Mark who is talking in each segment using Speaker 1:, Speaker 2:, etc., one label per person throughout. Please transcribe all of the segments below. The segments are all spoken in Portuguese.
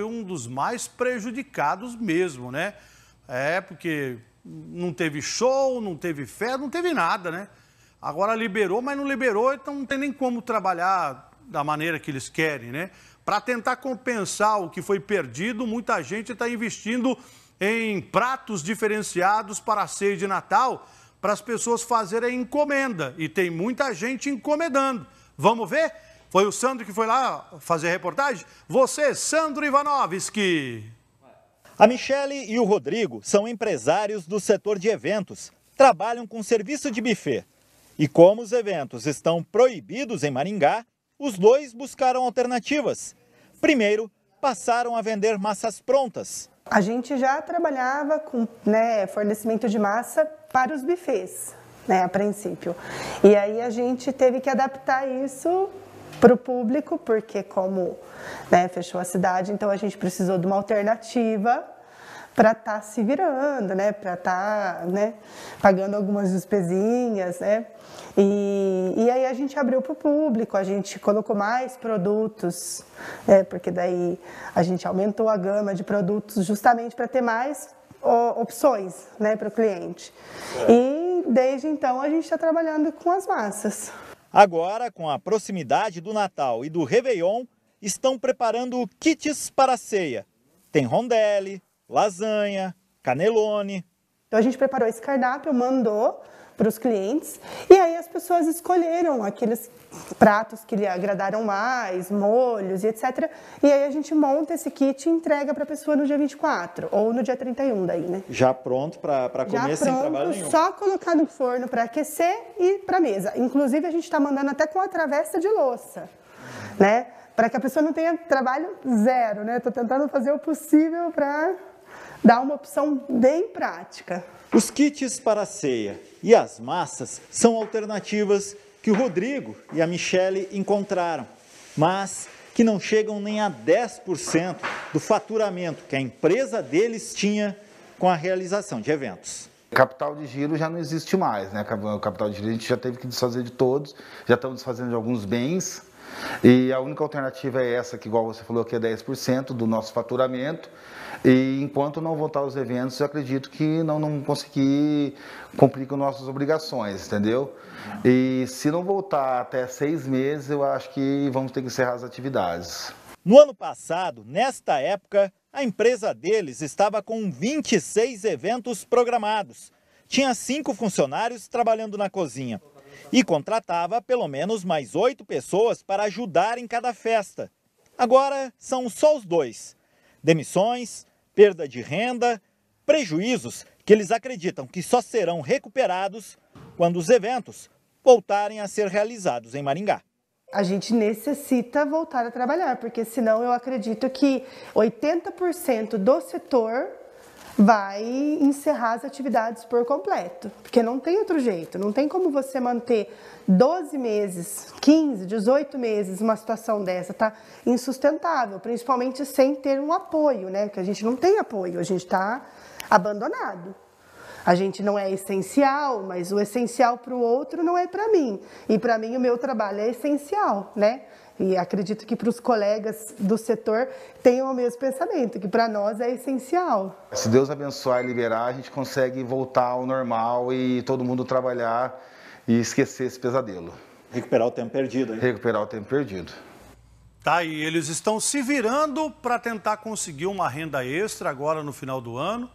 Speaker 1: foi um dos mais prejudicados mesmo, né? É, porque não teve show, não teve festa, não teve nada, né? Agora liberou, mas não liberou, então não tem nem como trabalhar da maneira que eles querem, né? Para tentar compensar o que foi perdido, muita gente está investindo em pratos diferenciados para a ceia de Natal, para as pessoas fazerem encomenda. E tem muita gente encomendando. Vamos ver? Foi o Sandro que foi lá fazer a reportagem? Você, Sandro Ivanovski.
Speaker 2: A Michele e o Rodrigo são empresários do setor de eventos. Trabalham com serviço de buffet. E como os eventos estão proibidos em Maringá, os dois buscaram alternativas. Primeiro, passaram a vender massas prontas.
Speaker 3: A gente já trabalhava com né, fornecimento de massa para os buffets, né, a princípio. E aí a gente teve que adaptar isso para o público, porque como né, fechou a cidade, então a gente precisou de uma alternativa para estar tá se virando, né, para estar tá, né, pagando algumas despesinhas, né. E, e aí a gente abriu para o público, a gente colocou mais produtos, né, porque daí a gente aumentou a gama de produtos justamente para ter mais opções né, para o cliente. É. E desde então a gente está trabalhando com as massas.
Speaker 2: Agora, com a proximidade do Natal e do Réveillon, estão preparando kits para a ceia. Tem rondelli, lasanha, canelone.
Speaker 3: Então a gente preparou esse cardápio, mandou para os clientes e aí as pessoas escolheram aqueles pratos que lhe agradaram mais, molhos e etc. E aí a gente monta esse kit e entrega para a pessoa no dia 24 ou no dia 31 daí, né?
Speaker 2: Já pronto para comer Já sem pronto, trabalho nenhum.
Speaker 3: Só colocar no forno para aquecer e para mesa. Inclusive a gente está mandando até com a travessa de louça, né? Para que a pessoa não tenha trabalho zero, né? Estou tentando fazer o possível para dar uma opção bem prática.
Speaker 2: Os kits para a ceia e as massas são alternativas que o Rodrigo e a Michele encontraram, mas que não chegam nem a 10% do faturamento que a empresa deles tinha com a realização de eventos.
Speaker 4: Capital de giro já não existe mais, né? O capital de giro a gente já teve que desfazer de todos, já estamos desfazendo de alguns bens, e a única alternativa é essa, que igual você falou, que é 10% do nosso faturamento. E enquanto não voltar aos eventos, eu acredito que não, não conseguir cumprir com nossas obrigações, entendeu? E se não voltar até seis meses, eu acho que vamos ter que encerrar as atividades.
Speaker 2: No ano passado, nesta época, a empresa deles estava com 26 eventos programados. Tinha cinco funcionários trabalhando na cozinha e contratava pelo menos mais oito pessoas para ajudar em cada festa. Agora são só os dois. Demissões, perda de renda, prejuízos que eles acreditam que só serão recuperados quando os eventos voltarem a ser realizados em Maringá.
Speaker 3: A gente necessita voltar a trabalhar, porque senão eu acredito que 80% do setor vai encerrar as atividades por completo, porque não tem outro jeito, não tem como você manter 12 meses, 15, 18 meses uma situação dessa, tá insustentável, principalmente sem ter um apoio, né? Porque a gente não tem apoio, a gente está abandonado. A gente não é essencial, mas o essencial para o outro não é para mim. E para mim o meu trabalho é essencial, né? E acredito que para os colegas do setor tenham o mesmo pensamento, que para nós é essencial.
Speaker 4: Se Deus abençoar e liberar, a gente consegue voltar ao normal e todo mundo trabalhar e esquecer esse pesadelo.
Speaker 2: Recuperar o tempo perdido. Hein?
Speaker 4: Recuperar o tempo perdido.
Speaker 1: Tá, e eles estão se virando para tentar conseguir uma renda extra agora no final do ano,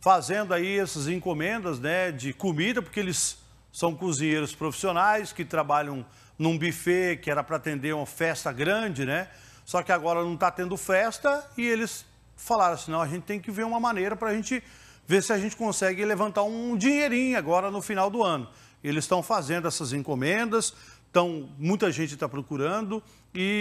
Speaker 1: fazendo aí essas encomendas né, de comida, porque eles são cozinheiros profissionais que trabalham num buffet que era para atender uma festa grande, né? Só que agora não está tendo festa e eles falaram assim, não, a gente tem que ver uma maneira para a gente ver se a gente consegue levantar um dinheirinho agora no final do ano. Eles estão fazendo essas encomendas, então muita gente está procurando e